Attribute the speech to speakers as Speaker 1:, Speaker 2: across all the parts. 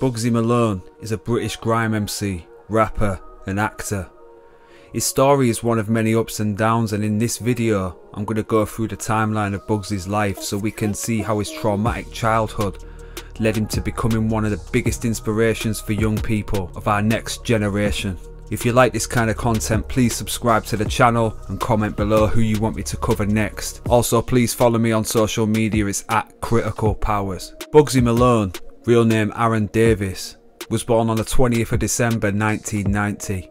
Speaker 1: Bugzy Malone is a British grime MC, rapper and actor. His story is one of many ups and downs and in this video I'm going to go through the timeline of Bugzy's life so we can see how his traumatic childhood led him to becoming one of the biggest inspirations for young people of our next generation. If you like this kind of content please subscribe to the channel and comment below who you want me to cover next. Also please follow me on social media it's at Kritikal Powers. Bugzy Malone real name Aaron Davis, was born on the 20th of December 1990.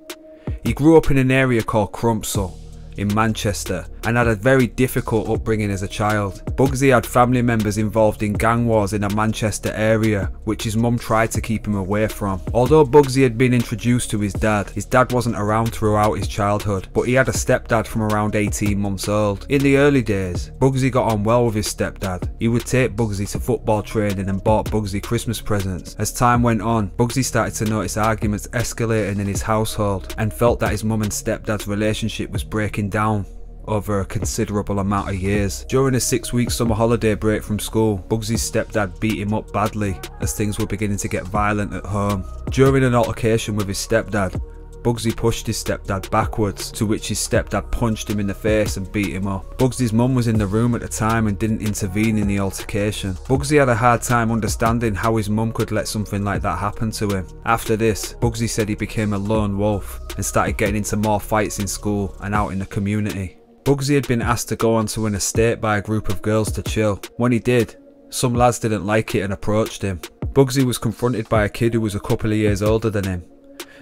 Speaker 1: He grew up in an area called Crumpsall in Manchester and had a very difficult upbringing as a child. Bugzy had family members involved in gang wars in the Manchester area, which his mum tried to keep him away from. Although Bugzy had been introduced to his dad, his dad wasn't around throughout his childhood, but he had a stepdad from around 18 months old. In the early days, Bugzy got on well with his stepdad. He would take Bugzy to football training and bought Bugzy Christmas presents. As time went on, Bugzy started to notice arguments escalating in his household and felt that his mum and stepdad's relationship was breaking down over a considerable amount of years. During a six week summer holiday break from school, Bugzy's stepdad beat him up badly as things were beginning to get violent at home. During an altercation with his stepdad, Bugzy pushed his stepdad backwards, to which his stepdad punched him in the face and beat him up. Bugzy's mum was in the room at the time and didn't intervene in the altercation. Bugzy had a hard time understanding how his mum could let something like that happen to him. After this, Bugzy said he became a lone wolf and started getting into more fights in school and out in the community. Bugzy had been asked to go onto an estate by a group of girls to chill. When he did, some lads didn't like it and approached him. Bugzy was confronted by a kid who was a couple of years older than him.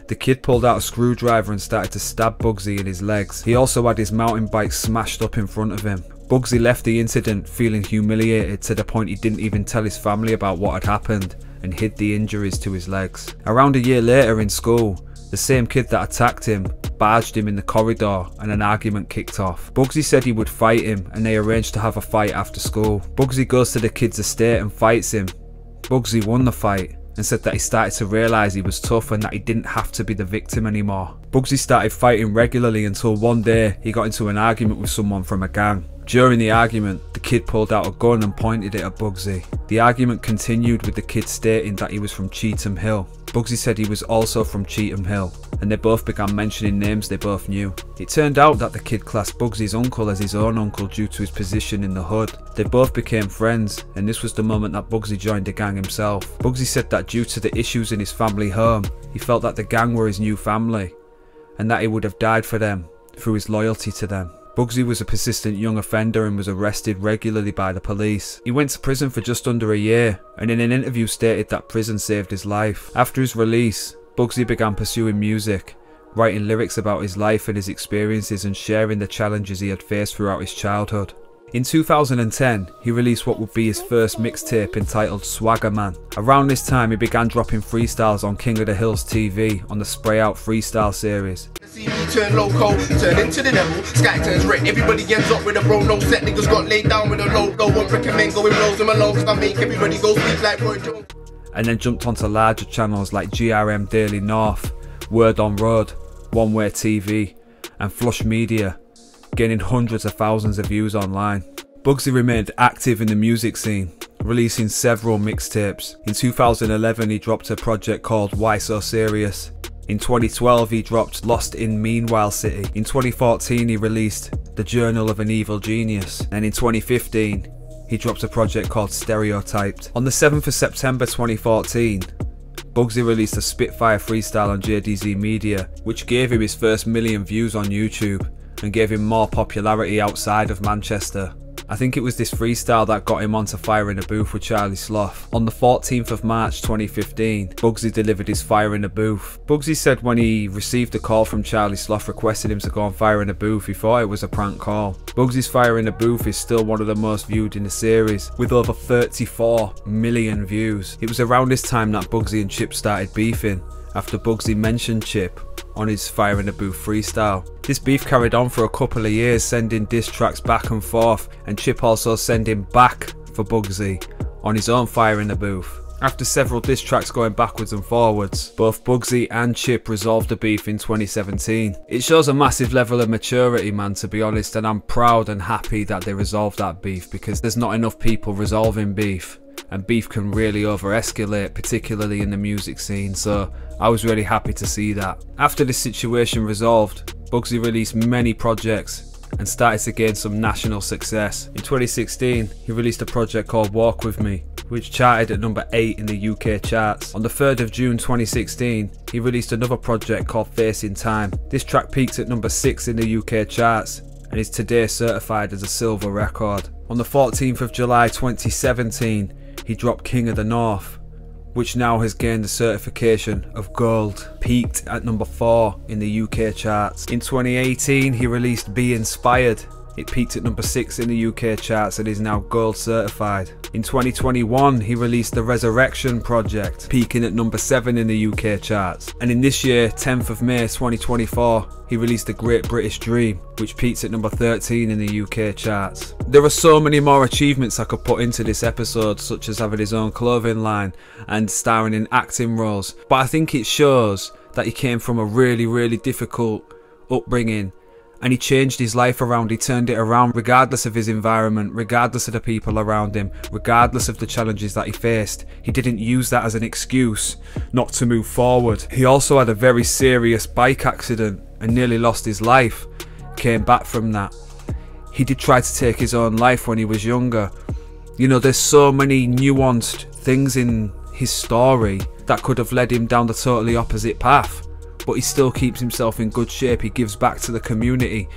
Speaker 1: The kid pulled out a screwdriver and started to stab Bugzy in his legs. He also had his mountain bike smashed up in front of him. Bugzy left the incident feeling humiliated to the point he didn't even tell his family about what had happened and hid the injuries to his legs. Around a year later in school, the same kid that attacked him barged him in the corridor and an argument kicked off. Bugzy said he would fight him and they arranged to have a fight after school. Bugzy goes to the kid's estate and fights him. Bugzy won the fight and said that he started to realise he was tough and that he didn't have to be the victim anymore. Bugzy started fighting regularly until one day he got into an argument with someone from a gang. During the argument, the kid pulled out a gun and pointed it at Bugzy. The argument continued with the kid stating that he was from Cheetham Hill. Bugzy said he was also from Cheetham Hill, and they both began mentioning names they both knew. It turned out that the kid classed Bugzy's uncle as his own uncle due to his position in the hood. They both became friends, and this was the moment that Bugzy joined the gang himself. Bugzy said that due to the issues in his family home, he felt that the gang were his new family, and that he would have died for them through his loyalty to them. Bugzy was a persistent young offender and was arrested regularly by the police. He went to prison for just under a year and in an interview stated that prison saved his life. After his release, Bugzy began pursuing music, writing lyrics about his life and his experiences and sharing the challenges he had faced throughout his childhood. In 2010, he released what would be his first mixtape entitled Swagger Man. Around this time, he began dropping freestyles on King of the Hills TV on the Spray Out Freestyle series.
Speaker 2: Turn loco, turn into the devil. Sky turns red, everybody ends up with a bro. No set niggas got laid down with a low low. Won't recommend going lows in my lungs. I make everybody go speak like Roy Jones.
Speaker 1: And then jumped onto larger channels like GRM Daily North, Word on Road, One Way TV, and Flush Media gaining hundreds of thousands of views online. Bugzy remained active in the music scene, releasing several mixtapes. In 2011 he dropped a project called Why So Serious. In 2012 he dropped Lost in Meanwhile City. In 2014 he released The Journal of an Evil Genius. And in 2015 he dropped a project called Stereotyped. On the 7th of September 2014 Bugzy released a Spitfire freestyle on JDZ Media, which gave him his first million views on YouTube and gave him more popularity outside of Manchester. I think it was this freestyle that got him onto Fire in Booth with Charlie Sloth. On the 14th of March 2015, Bugzy delivered his Fire in Booth. Bugzy said when he received a call from Charlie Sloth requesting him to go on Fire in Booth, he thought it was a prank call. Bugzy's Fire in Booth is still one of the most viewed in the series, with over 34 million views. It was around this time that Bugzy and Chip started beefing, after Bugzy mentioned Chip on his Fire in the Booth freestyle. This beef carried on for a couple of years, sending diss tracks back and forth, and Chip also sending back for Bugzy on his own Fire in the Booth. After several diss tracks going backwards and forwards, both Bugzy and Chip resolved the beef in 2017. It shows a massive level of maturity man to be honest and I'm proud and happy that they resolved that beef because there's not enough people resolving beef and beef can really over escalate, particularly in the music scene, so I was really happy to see that. After this situation resolved, Bugzy released many projects and started to gain some national success. In 2016, he released a project called Walk With Me, which charted at number 8 in the UK charts. On the 3rd of June 2016, he released another project called Facing Time. This track peaked at number 6 in the UK charts and is today certified as a silver record. On the 14th of July 2017, he dropped King of the North, which now has gained the certification of gold, peaked at number 4 in the UK charts. In 2018 he released Be Inspired, it peaked at number 6 in the UK charts and is now gold certified. In 2021 he released the Resurrection Project, peaking at number 7 in the UK charts. And in this year, 10th of May 2024, he released The Great British Dream, which peaks at number 13 in the UK charts. There are so many more achievements I could put into this episode, such as having his own clothing line and starring in acting roles, but I think it shows that he came from a really, really difficult upbringing and he changed his life around. He turned it around regardless of his environment, regardless of the people around him, regardless of the challenges that he faced. He didn't use that as an excuse not to move forward. He also had a very serious bike accident and nearly lost his life. Came back from that. He did try to take his own life when he was younger. You know, there's so many nuanced things in his story that could have led him down the totally opposite path but he still keeps himself in good shape. He gives back to the community.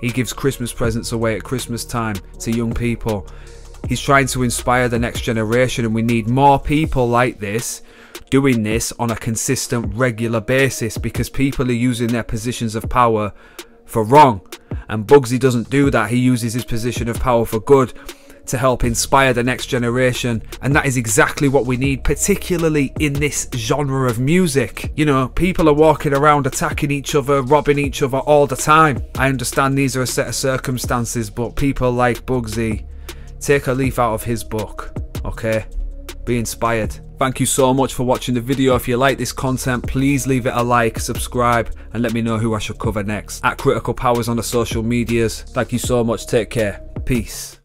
Speaker 1: He gives Christmas presents away at Christmas time to young people. He's trying to inspire the next generation, and we need more people like this doing this on a consistent, regular basis because people are using their positions of power for wrong. And Bugzy doesn't do that, he uses his position of power for good to help inspire the next generation. And that is exactly what we need, particularly in this genre of music. You know, people are walking around attacking each other, robbing each other all the time. I understand these are a set of circumstances, but people like Bugzy, take a leaf out of his book, okay? Be inspired. Thank you so much for watching the video. If you like this content, please leave it a like, subscribe, and let me know who I should cover next. At Kritikal Powers on the social medias. Thank you so much. Take care. Peace.